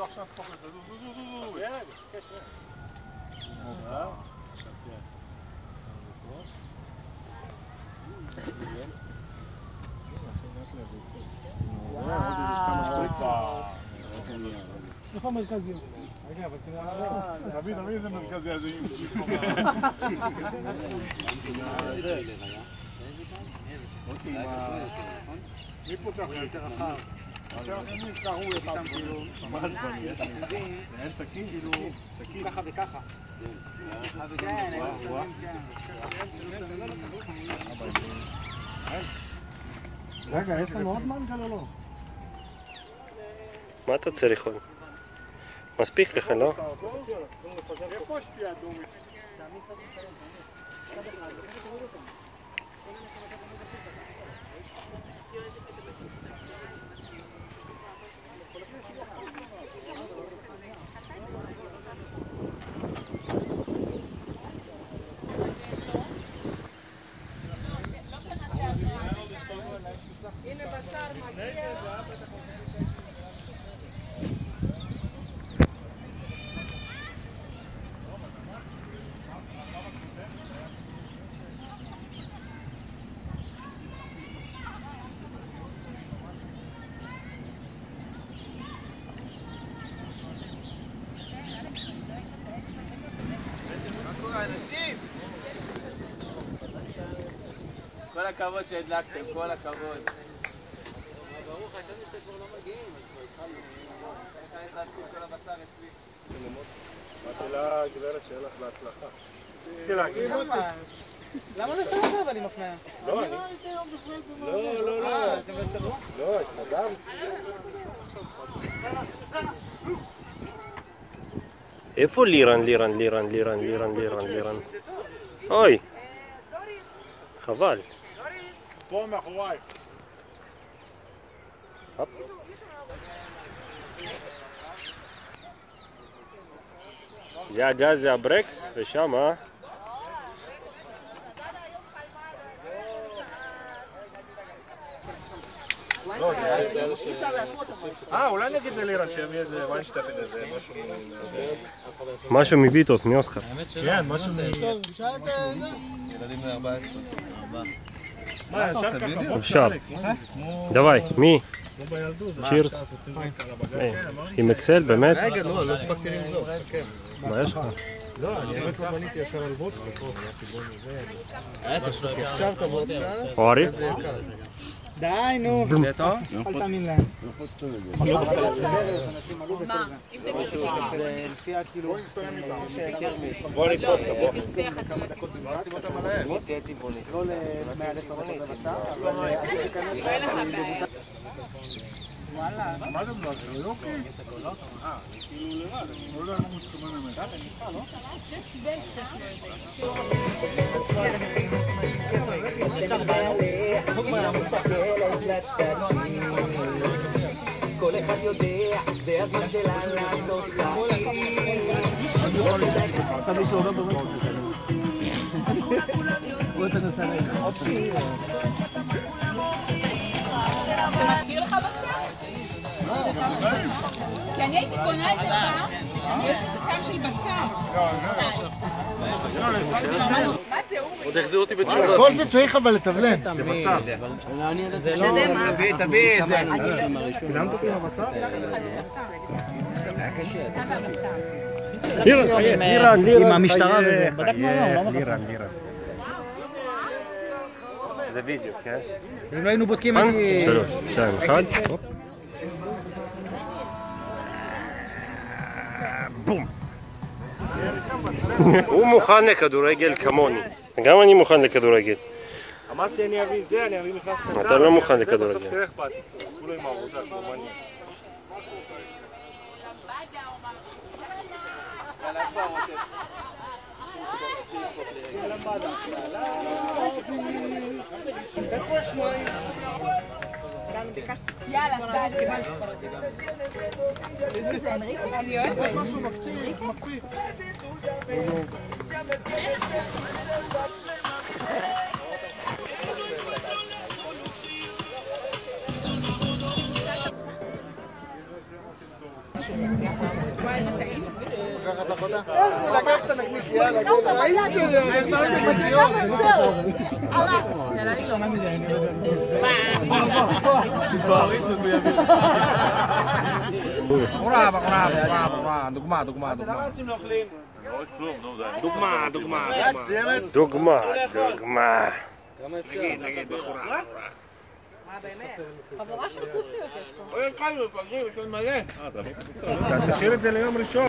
לא עכשיו תפוך את זה, זו, זו, זו, זו, זו. רגע, חכה שנייה. אה? חשבתי על איפה המרכזיות? רגע, אבל לב. תביא, תביא איזה מרכזי הזה. מי פותח יותר רחב? רגע, יש לנו עוד מנגל או לא? מה אתה צריך עוד? מספיק לך, לא? איפה השפיע דורית? הנה בשר מגיע. כל הכבוד שהדלקתם, כל הכבוד. אמרתי לה, גברת, שיהיה לך בהצלחה. למה לא שמת אבל עם הפניה? לא, אני... לא, לא, לא. אה, זה בסדר? לא, התקדמת. איפה לירן, לירן, לירן, לירן, לירן, לירן, לירן? אוי, חבל. פה מאחוריי. הופ. זה הגז, זה הברקס, ושמה... אה, אולי נגיד ללירן שיביא איזה ויינשטפן איזה משהו מ... משהו מביטוס, מאוסקר. כן, משהו מ... ילדים בני 14. כמו דווי, מי? צ'ירס. עכשיו וודקה על הבגר. אה, כן. עם אקסל, באמת? רגע, לא, לא הספקתי למזור. מה יש לך? לא, אני באמת לא בניתי ישר על וודקה. אורי? די, נו. נטו? אל תאמין להם. זה. בוא נתפוס אותה, בוא. לא ל-110 דקות רבע שעה, אבל... וואלה. מה זה בלוק? זה לא אוקיי? אה, כאילו לבד, לא יודע מה הוא מתכוון באמת. כל אחד יודע, זה הזמן שלנו לעשות חיים. כי אני הייתי קונה את זה פעם, יש איזה טעם של בשר. עוד החזיר אותי בתשובה. כל זה צריך אבל לתבלן. זה בשר. זה לא... תביא, תביא איזה... צילמת אותי עם הבשר? לירן, חיה, לירן, לירן. עם המשטרה וזה. בדקנו היום, לא לירן, לירן. זה וידאו, כן? אם לא היינו בודקים הייתי... שלוש, שתיים, אחד. בום. הוא מוכן לכדורגל כמוני. גם אני מוכן לכדורגל. אמרתי אני אביא זה, אני אביא מכנס קצר. אתה לא מוכן לכדורגל. בסוף תראה איך באתי. כולו עם העבודה, כמו מניאק. יאללה, סעד. זה אנריקו? אני אוהבת. משהו מקציב, מקפיץ. קורה, קורה, קורה, קורה, דוגמה, דוגמה, דוגמה. דוגמה, דוגמה, דוגמה. דוגמה, דוגמה. חבורה של כוסיות יש פה. תשאיר את זה ליום ראשון.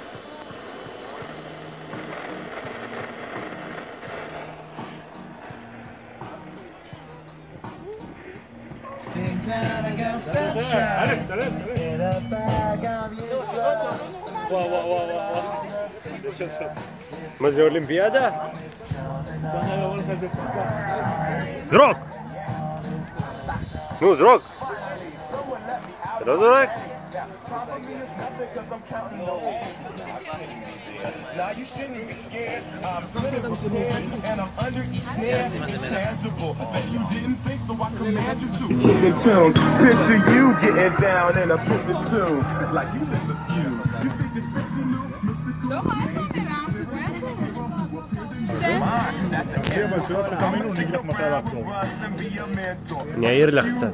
מה זה אולימפיאדה? זרוק! נו, זרוק! אתה לא זורק? Now you shouldn't be scared. I'm critical and I'm under each snare. It's tangible, but you didn't think, so I command you to. The tune, picture you getting down in a picture tune, like you live the fuse. You think it's fictional, mystical? אני אעיר לך קצת.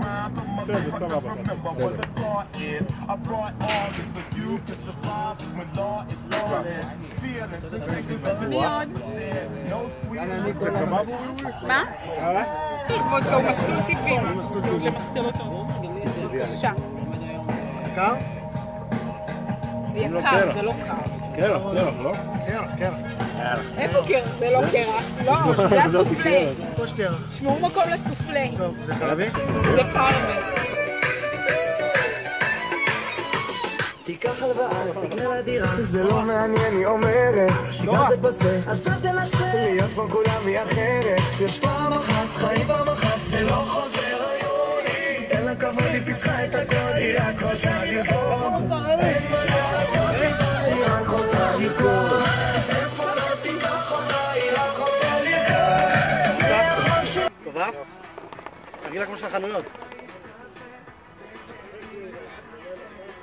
מי עוד? מה? לכבוד שהוא מסלול טבעי. למסתר אותו. בבקשה. קר? זה יהיה קר, זה לא קר. קרח, קרח, לא? קרח, קרח. איפה קרח? זה לא קרח. לא, זה הסופלי. ראש קרח. שמעו מקום לסופלי. טוב, זה חלבי? זה פרווה. תיקח הלוואה, תקנה לה דירה זה לא מעניין, היא אומרת. שגר זה פסה, אז אל תנסה להיות כמו כולם היא אחרת. יש פעם אחת, חיים פעם אחת, זה לא חוזר היוני אין לה כבוד, היא פיצחה את הכל, היא רק רוצה לרקוד. אין מה תגיד לה כמו של החנויות.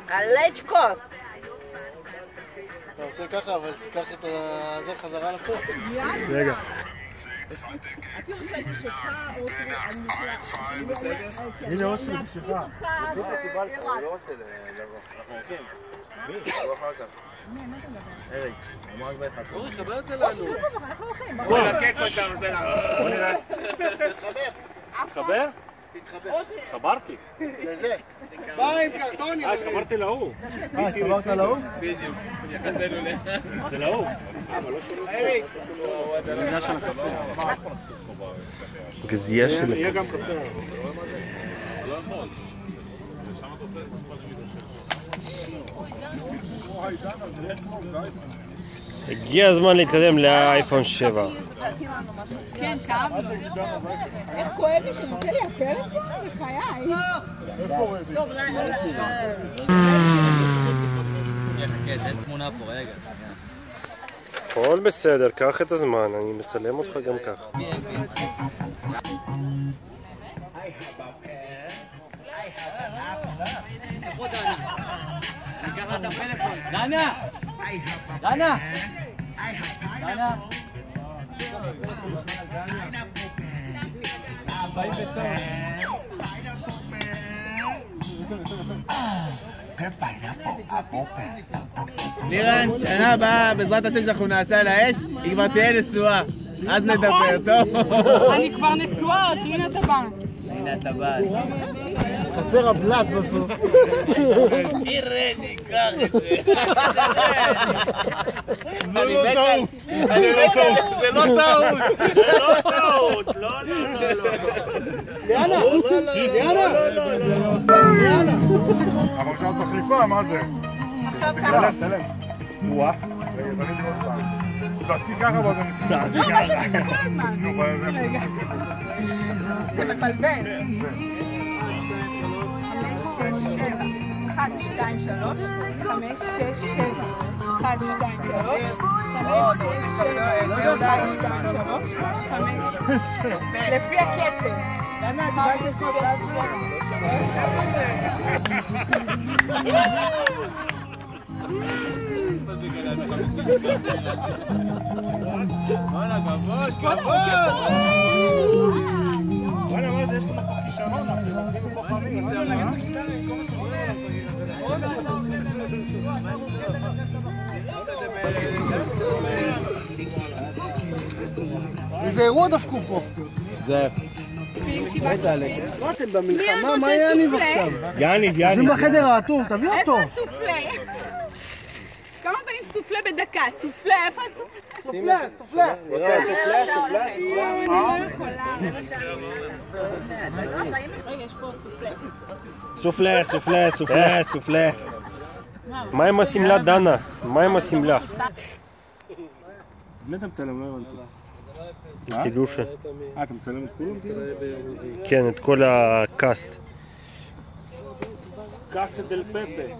הלצ'קות. אתה עושה ככה, אבל תיקח את זה חזרה לפה. רגע. הנה אושרי, בשבילך. בוא נקק אותנו, זה נראה. תתחבר? התחברתי. לזה. בא עם קרטונים. אה, התחברתי להוא. אה, התחברת להוא? בדיוק. זה להוא. אה, אבל לא. גזייה של... יהיה גם קפה. הגיע הזמן להתקדם לאייפון 7. כן, כאב לי. איך כואב לי שנותן לי הטלפון הזה בחיי. טוב, הכל בסדר, קח את הזמן, אני מצלם אותך גם ככה. דנה! דנה! דנה! לירן, שנה הבאה, בעזרת השם שאנחנו נעשה על האש, היא כבר תהיה נשואה. אז נדבר, טוב? אני כבר נשואה, שהנה אתה בא. אתה בא. חסר הבלט בסוף. ירדי, קח את זה. זה לא טעות. אני מת על- זה לא טעות. זה לא טעות. לא, לא, לא, לא. ליאנה, ליאנה. אבל עכשיו את מחליפה, מה זה? עכשיו ככה. עוד פעם. תעשי ככה ואז אני אשים. תעשי לא, מה שעשית כל הזמן. זה מבלבל. חמש, שש, שבע. אחת, שתיים, שלוש. חמש, שש, שבע. אחת, שתיים, שלוש. חמש, שש, שבע. אחת, שתיים, שלוש. חמש. לפי הקצב. אחת, שש, שבע. וואלה, כבוד, כבוד! וואלה, מה זה, יש לנו פה כישרון, אנחנו פה חמים. איזה אירוע דפקו פה. זה... מה אתם במלחמה? מה יניב עכשיו? יניב, יושבים יניב. בחדר האטום, תביא אותו. איפה הסופלה? סופלה בדקה? סופלה, איפה הסופלה? סופלה, סופלה. רוצה סופלה? סופלה? אני לא יכולה. סופלה. סופלה, סופלה, סופלה, סופלה. מה עם השמלה, דנה? מה עם השמלה? מי אתה מצלם? לא הבנתי. קידושה. אה, אתה מצלם את כולם? כאילו? כן, את כל הקאסט. קאסה דל פפה.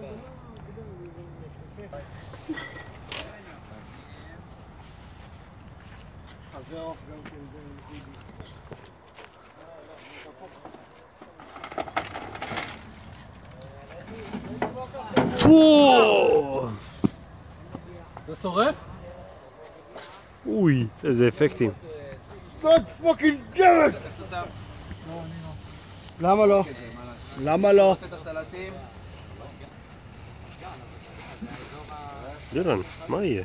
זה שורף? אוי, איזה אפקטים. למה לא? למה לא? לירן, מה יהיה?